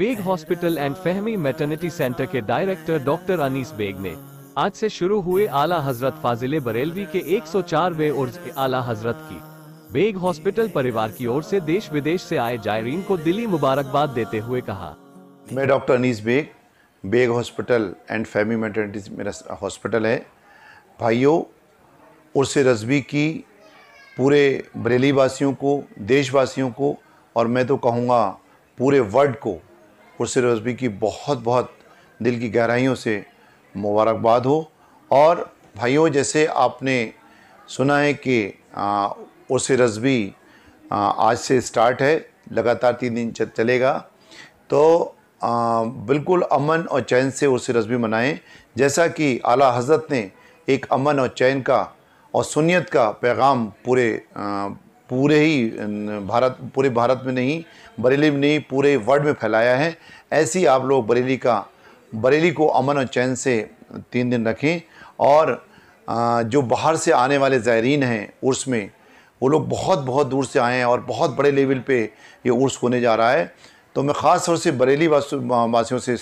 Beg hospital and Fahmi maternity centre के director doctor Anees bag ने आज से शुरू हुए आला हज़रत फाजिले बरेलवी के 104वें उर्ज आला हज़रत की। बेग हॉस्पिटल परिवार की ओर से देश विदेश से आए जायरीन को दिली मुबारकबाद देते हुए कहा। मैं doctor Anees Beg Beg hospital and family maternity मेरा हॉस्पिटल है। भाइयों, उर्स रजबी की पूरे बरेली वासियों को, देशवासियों को और मैं तो कहूँगा पूरे वर्ल्ड को उर्स रजबी की बहुत बहुत दिल की गहराइयों से मुबारकबाद हो। और भाइयों जैसे आपने सुना है कि उर्स रजबी आज से स्टार्ट है लगातार तीन दिन चलेगा। तो आ, बिल्कुल अमन और चैन से उर्स रजबी मनाएँ। जैसा कि आला हज़रत ने एक अमन और चैन का और सुनीत का पैगाम पूरे आ, पूरे ही भारत, पूरे भारत में नहीं, बरेली में नहीं, पूरे वर्ल्ड में फैलाया है। ऐसी आप लोग बरेली का, बरेली को अमन और चैन से तीन दिन रखें और जो बाहर से आने वाले ज़ायरीन हैं उर्स में, वो लोग बहुत बहुत दूर से आए हैं और बहुत बड़े लेवल पे ये उर्स होने जा रहा है। तो मैं ख़ास तौर से बरेली वासियों से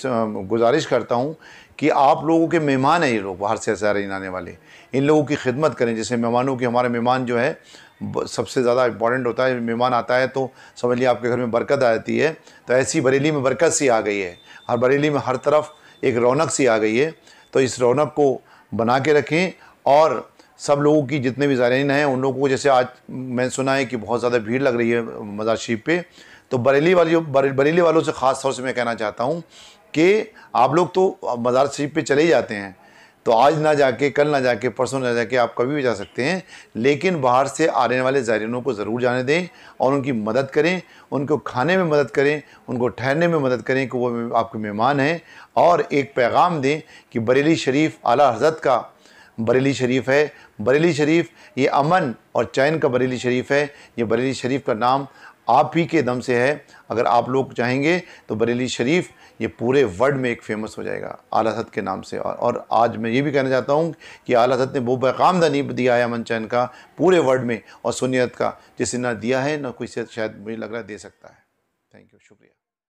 गुजारिश करता हूँ कि आप लोगों के मेहमान हैं ये लोग, बाहर से ज़ायरीन आने वाले। इन लोगों की खिदमत करें, जैसे मेहमानों की हमारे मेहमान जो है सबसे ज़्यादा इंपॉर्टेंट होता है, मेहमान आता है तो समझ लिया आपके घर में बरकत आ जाती है तो ऐसी बरेली में बरकत सी आ गई है। हर बरेली में हर तरफ़ एक रौनक सी आ गई है तो इस रौनक को बना के रखें और सब लोगों की जितने भी ज़ायरीन हैं, उन लोगों को जैसे आज मैंने सुना है कि बहुत ज़्यादा भीड़ लग रही है मज़ार शरीफ तो बरेली वाली बरेली वालों से ख़ास तौर से मैं कहना चाहता हूँ कि आप लोग तो मज़ार शरीफ पे चले ही जाते हैं। तो आज ना जाके, कल ना जाके, परसों ना जाके आप कभी भी जा सकते हैं, लेकिन बाहर से आने वाले ज़ायरीनों को ज़रूर जाने दें और उनकी मदद करें, उनको खाने में मदद करें, उनको ठहरने में मदद करें कि वो आपके मेहमान हैं और एक पैगाम दें कि बरेली शरीफ आला हज़रत का बरेली शरीफ है। बरेली शरीफ, ये अमन और चैन का बरेली शरीफ है। ये बरेली शरीफ का नाम आप ही के दम से है। अगर आप लोग चाहेंगे तो बरेली शरीफ ये पूरे वर्ल्ड में एक फ़ेमस हो जाएगा, आला हद के नाम से। और आज मैं ये भी कहना चाहता हूँ कि आला हद ने वो पैगाम दानी दिया है अमन चैन का, पूरे वर्ल्ड में और सुनीत का, जिसे ना दिया है, ना कोई शायद मुझे लग रहा है दे सकता है।